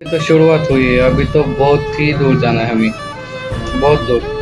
तो शुरुआत हुई है अभी तो बहुत ही दूर जाना है हमें बहुत दूर